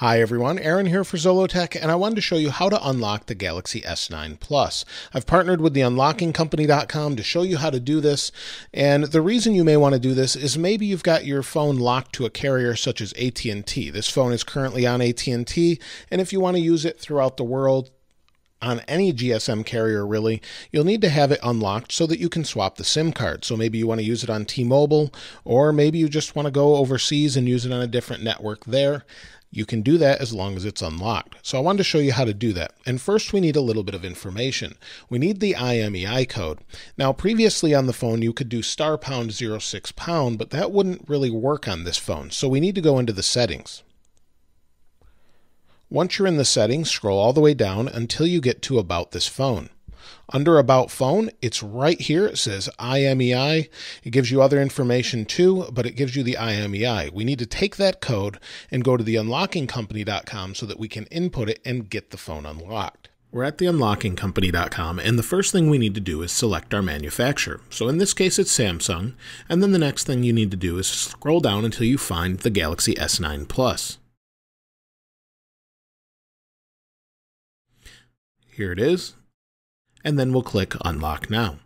Hi everyone, Aaron here for Zollotech, and I wanted to show you how to unlock the Galaxy S9 Plus. I've partnered with the unlockingcompany.com to show you how to do this, and the reason you may want to do this is maybe you've got your phone locked to a carrier such as AT&T. This phone is currently on AT&T, and if you want to use it throughout the world, on any GSM carrier really, you'll need to have it unlocked so that you can swap the SIM card. So maybe you want to use it on T-Mobile or maybe you just want to go overseas and use it on a different network there. You can do that as long as it's unlocked. So I wanted to show you how to do that. And first we need a little bit of information. We need the IMEI code. Now previously on the phone you could do star pound 06 pound, but that wouldn't really work on this phone. So we need to go into the settings. Once you're in the settings, scroll all the way down until you get to About This Phone. Under About Phone, it's right here. It says IMEI. It gives you other information too, but it gives you the IMEI. We need to take that code and go to the unlockingcompany.com so that we can input it and get the phone unlocked. We're at the unlockingcompany.com, and the first thing we need to do is select our manufacturer. So in this case, it's Samsung, and then the next thing you need to do is scroll down until you find the Galaxy S9 Plus. Here it is. And then we'll click Unlock Now.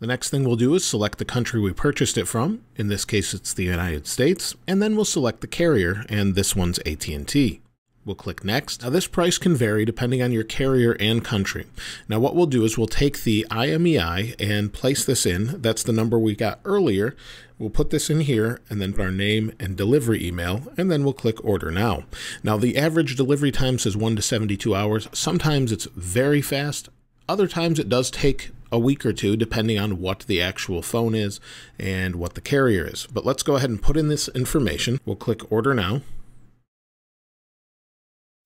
The next thing we'll do is select the country we purchased it from. In this case, it's the United States. And then we'll select the carrier, and this one's AT&T. We'll click next. Now this price can vary depending on your carrier and country. Now what we'll do is we'll take the IMEI and place this in. That's the number we got earlier. We'll put this in here and then put our name and delivery email and then we'll click order now. Now the average delivery time says 1 to 72 hours. Sometimes it's very fast. Other times it does take a week or two depending on what the actual phone is and what the carrier is. But let's go ahead and put in this information. We'll click order now.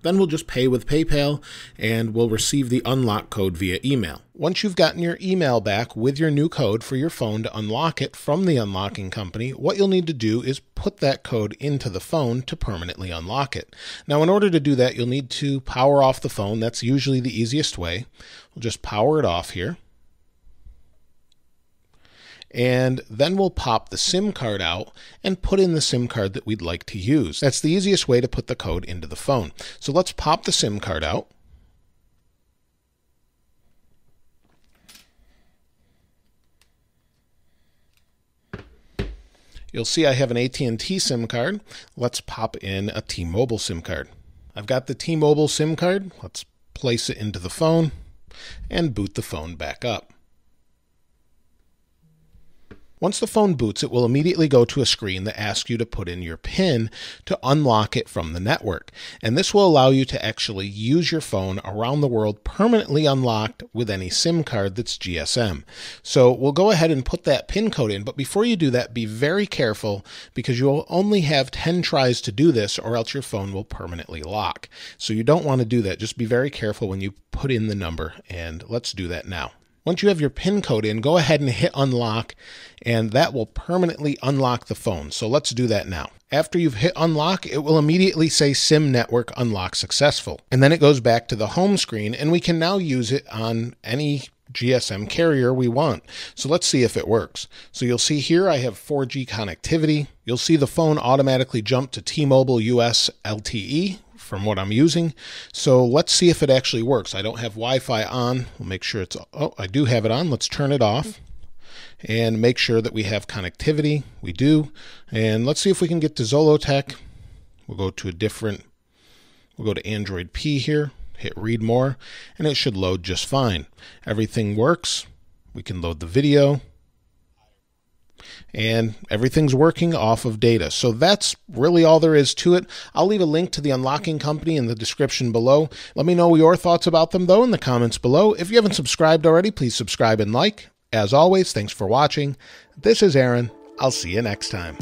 Then we'll just pay with PayPal and we'll receive the unlock code via email. Once you've gotten your email back with your new code for your phone to unlock it from the unlocking company, what you'll need to do is put that code into the phone to permanently unlock it. Now, in order to do that, you'll need to power off the phone. That's usually the easiest way. We'll just power it off here and then we'll pop the SIM card out and put in the SIM card that we'd like to use. That's the easiest way to put the code into the phone. So let's pop the SIM card out. You'll see I have an AT&T SIM card. Let's pop in a T-Mobile SIM card. I've got the T-Mobile SIM card. Let's place it into the phone and boot the phone back up. Once the phone boots, it will immediately go to a screen that asks you to put in your PIN to unlock it from the network. And this will allow you to actually use your phone around the world permanently unlocked with any SIM card that's GSM. So we'll go ahead and put that PIN code in, but before you do that, be very careful because you'll only have 10 tries to do this or else your phone will permanently lock. So you don't want to do that. Just be very careful when you put in the number and let's do that now. Once you have your PIN code in, go ahead and hit unlock, and that will permanently unlock the phone. So let's do that now. After you've hit unlock, it will immediately say SIM network unlock successful. And then it goes back to the home screen, and we can now use it on any GSM carrier we want. So let's see if it works. So you'll see here I have 4G connectivity. You'll see the phone automatically jump to T-Mobile US LTE, from what I'm using. So let's see if it actually works. I don't have Wi-Fi on. We'll make sure it's, oh, I do have it on. Let's turn it off and make sure that we have connectivity. We do. And let's see if we can get to Zollotech. We'll go to a different, we'll go to Android P here, hit read more, and it should load just fine. Everything works. We can load the video and everything's working off of data. So that's really all there is to it. I'll leave a link to the unlocking company in the description below. Let me know your thoughts about them though in the comments below. If you haven't subscribed already, please subscribe and like. As always, thanks for watching. This is Aaron. I'll see you next time.